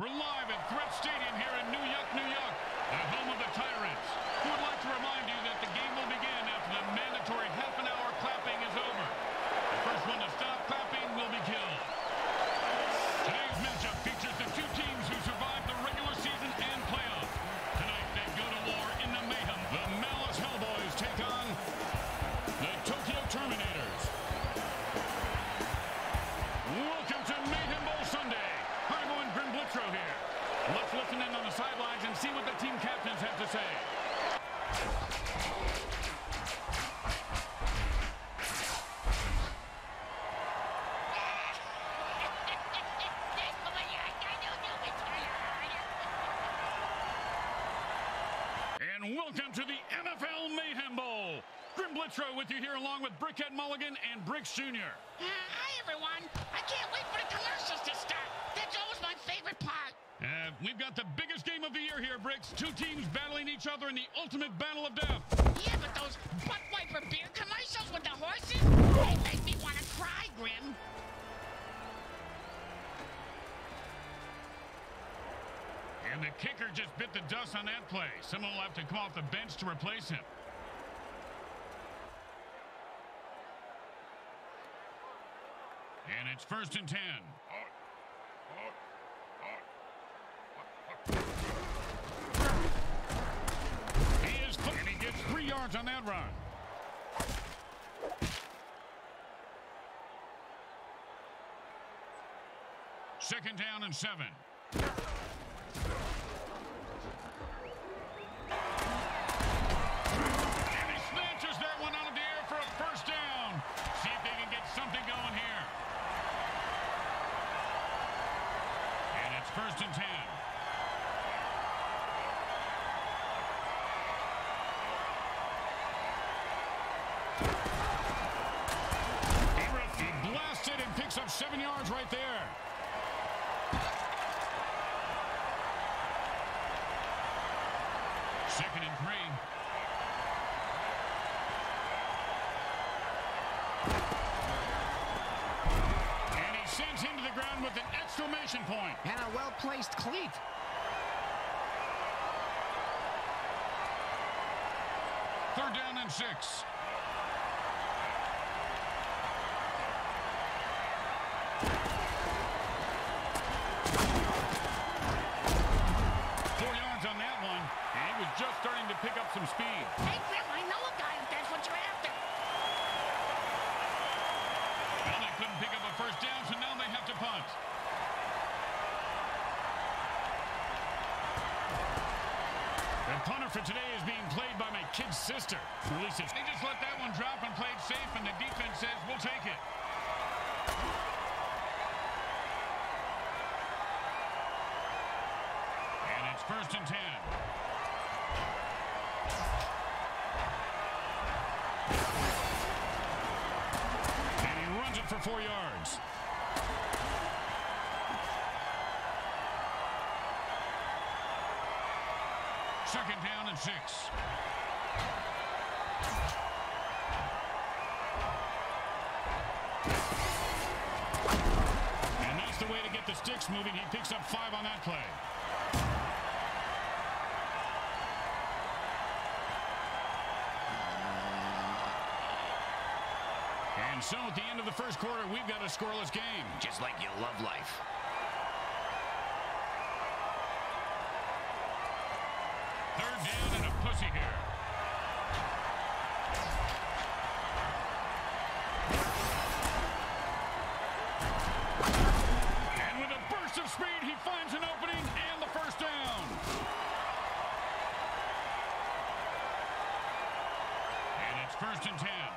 We're live at Threat Stadium here in New York, New York, the home of the Tyrants. We would like to remind you that listen in on the sidelines and see what the team captains have to say. And welcome to the MFL Mayhem Bowl. Grim Blitzrow with you here along with Brickhead Mulligan and Bricks Jr. Uh, hi, everyone. I can't wait for the commercials to start. That's always my favorite part. Uh, we've got the biggest game of the year here, Bricks. Two teams battling each other in the ultimate battle of death. Yeah, but those butt wiper beer commercials with the horses, they make me want to cry, Grim. And the kicker just bit the dust on that play. Someone will have to come off the bench to replace him. And it's first and ten. He is, and he gets three yards on that run. Second down and seven. Seven yards right there. Second and three. And he sends him to the ground with an exclamation point. And a well-placed cleat. Third down and six. Four yards on that one. And he was just starting to pick up some speed. Hey, Grim, I know a guy if that's what you're after. Well, they couldn't pick up a first down, so now they have to punt. The punter for today is being played by my kid's sister. They just let that one drop and played safe, and the defense says, we'll take it. First and ten. And he runs it for four yards. Second down and six. And that's the way to get the sticks moving. He picks up five on that play. And so at the end of the first quarter, we've got a scoreless game. Just like you love life. Third down and a pussy here. And with a burst of speed, he finds an opening and the first down. And it's first and ten.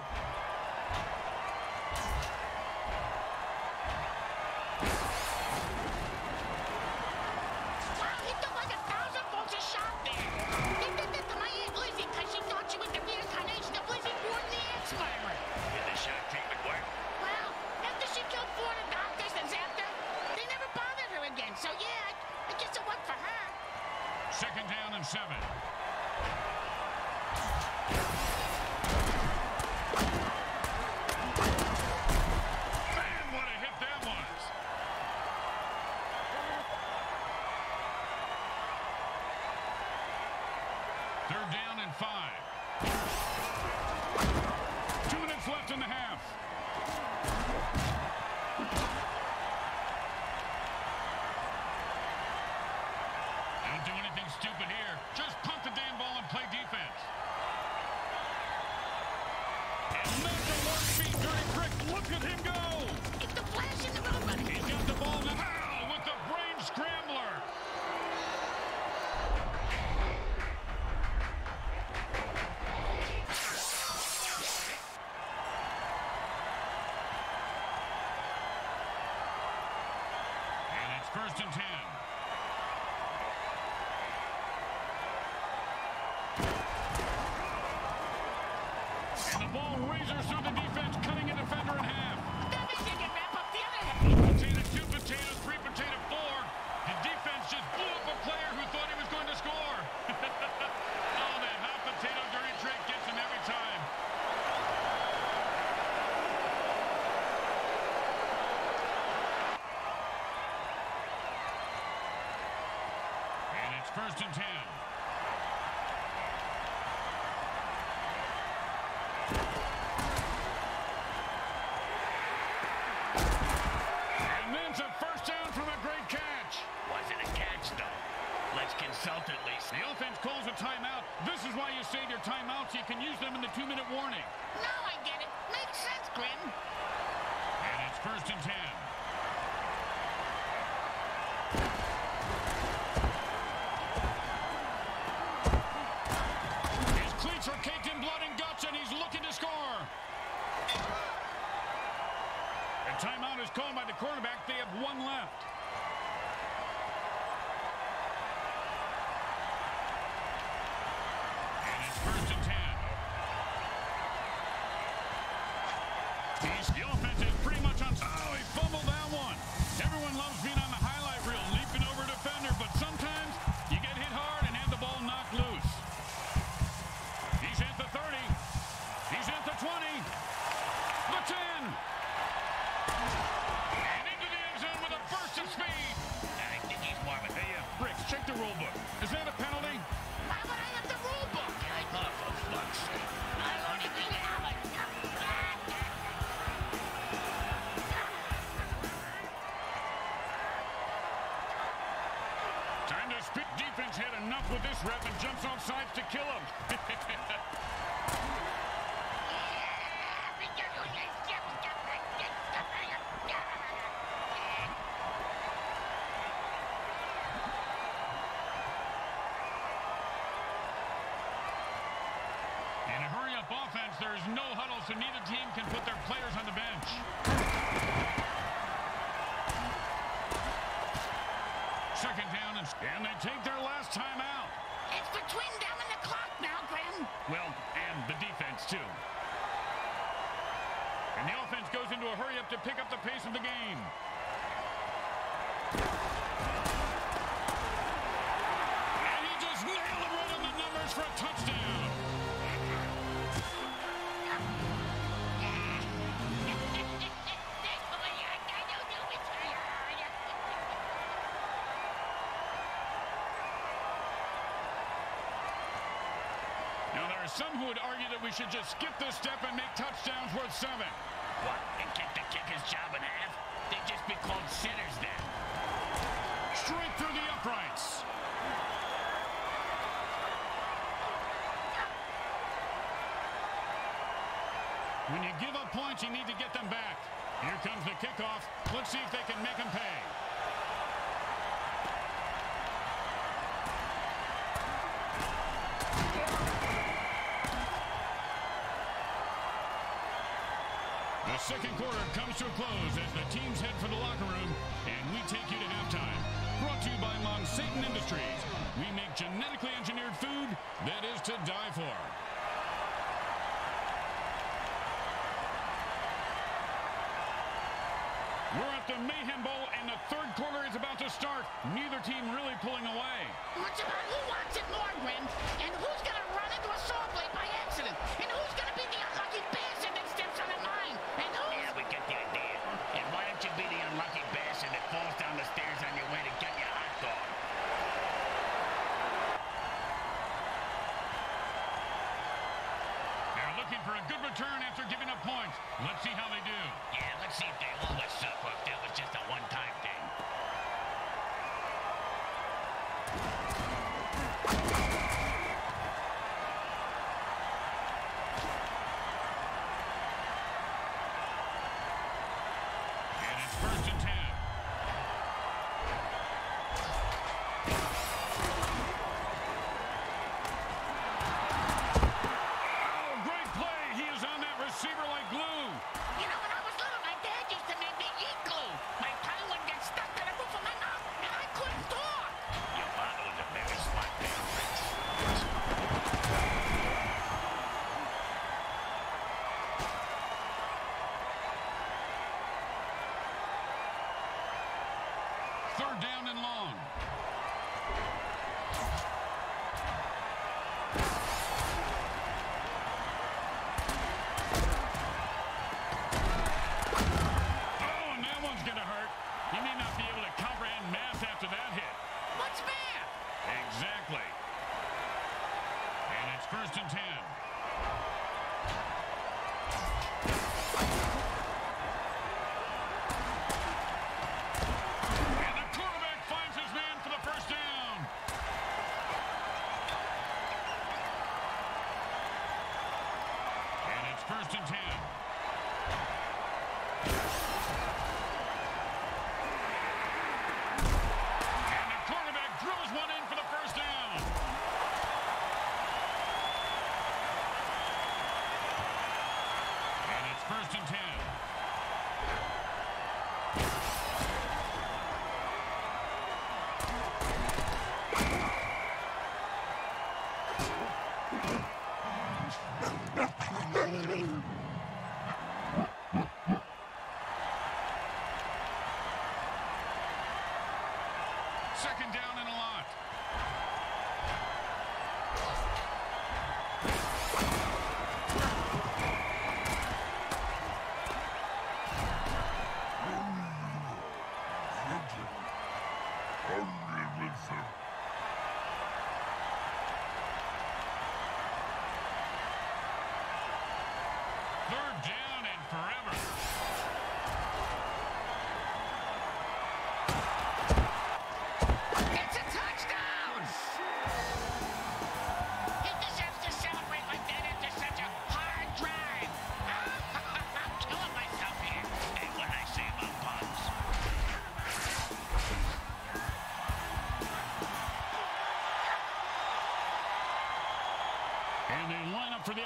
First and ten. Offense, there is no huddle, so neither team can put their players on the bench. Second down, and, and they take their last time out. It's between them and the clock now, Grim. Well, and the defense, too. And the offense goes into a hurry-up to pick up the pace of the game. And he just nailed it right on the numbers for a touchdown. Some who would argue that we should just skip this step and make touchdowns worth seven. What? And kick the kicker's job in half? They'd just be called sinners then. Straight through the uprights. When you give up points, you need to get them back. Here comes the kickoff. Let's see if they can make them pay. Second quarter comes to a close as the teams head for the locker room, and we take you to halftime. Brought to you by Monsatan Industries. We make genetically engineered food that is to die for. We're at the Mayhem Bowl, and the third quarter is about to start. Neither team really pulling away. Much about who wants it more, Grim, and who's gonna run into a saw blade by accident, and who's gonna be the unlucky bastard good return after giving up points. Let's see how they do. Yeah, let's see if they owe us up or if that was just a one-time thing.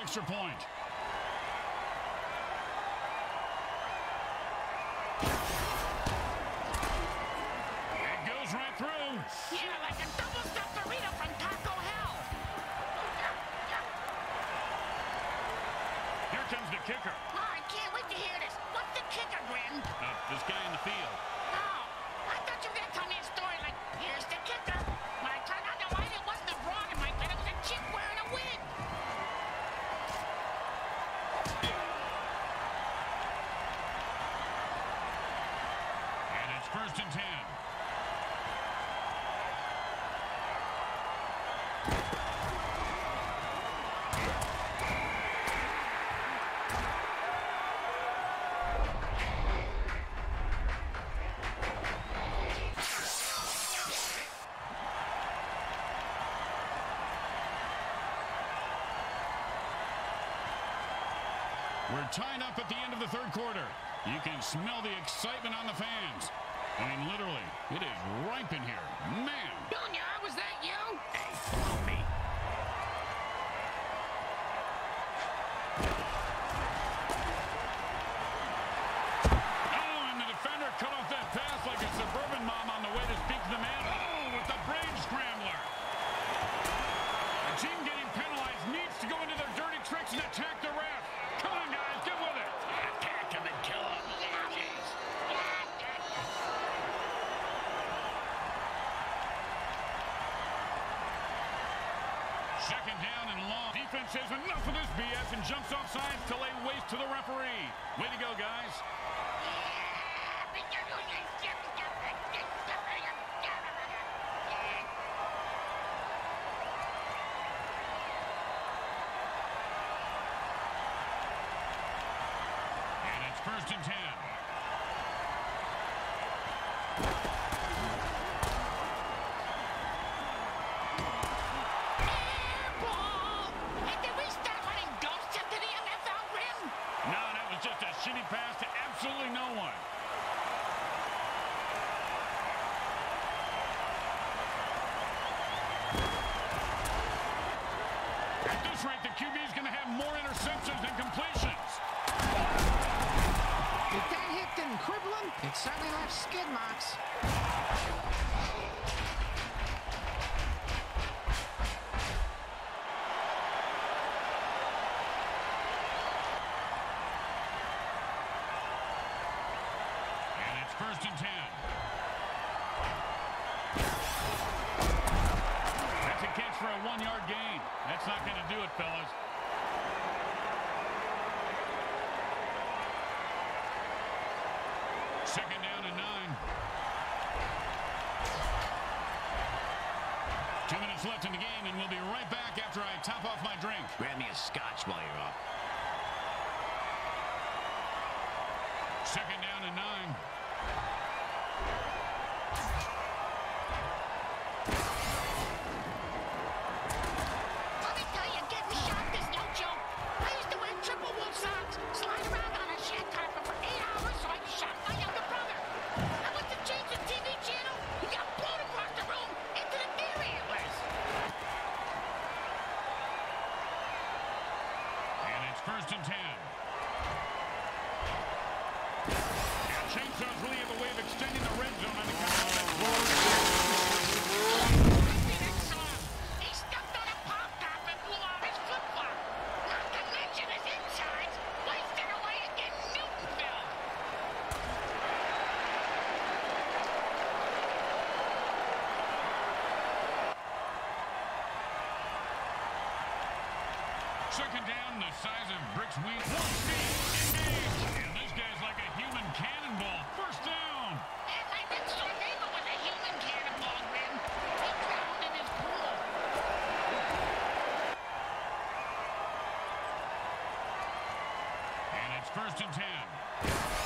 extra point. It goes right through. Yeah, like a double-stuffed burrito from Taco Hell. Here comes the kicker. Oh, I can't wait to hear this. What's the kicker, Grim? Uh, this guy in the field. Oh, I thought you were going to tell me a story like, here's the kicker. tied up at the end of the third quarter. You can smell the excitement on the fans. says enough of this BS and jumps off sides to lay waste to the referee. Way to go, guys. And it's first and ten. at this rate, the QB is going to have more interceptions than completions. If that hit didn't cripple him, it certainly left skid marks. Two minutes left in the game, and we'll be right back after I top off my drink. Grab me a scotch while you're up. Second down and nine. the size of Brick's wing. One speed, engage. And this guy's like a human cannonball. First down. And I bet your neighbor a human cannonball, Grim. He drowned in his pool. And it's first and ten.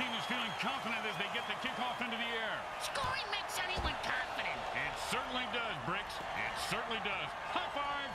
team is feeling confident as they get the kickoff into the air. Scoring makes anyone confident. It certainly does, Bricks. It certainly does. High five.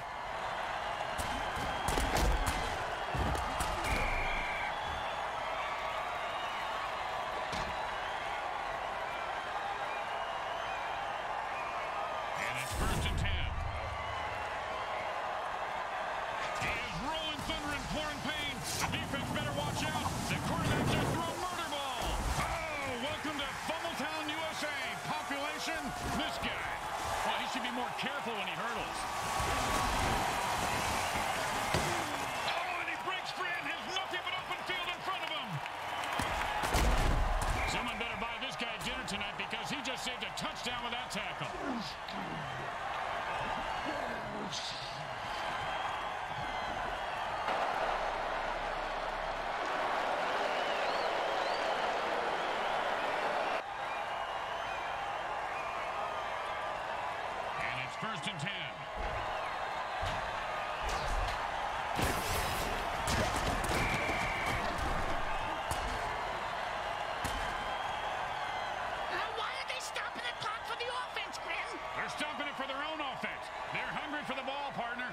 first and ten. They're it for their own offense. They're hungry for the ball, partner.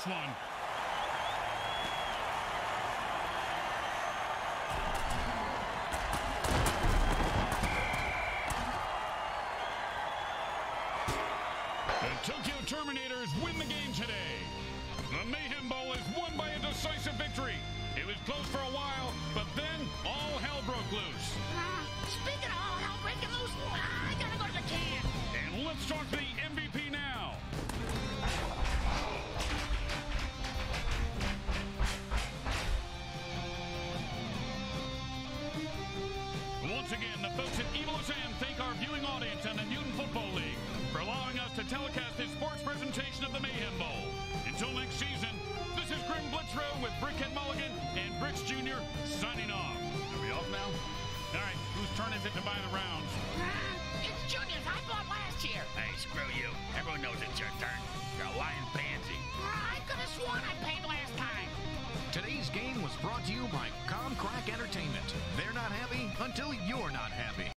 This one. The Tokyo Terminators win the game today. The Mayhem Bowl is won by a decisive victory. It was close for a while, but then all hell broke loose. Uh, speaking of all hell breaking loose, I gotta go to the can. And let's talk was brought to you by Comcrack Entertainment. They're not happy until you're not happy.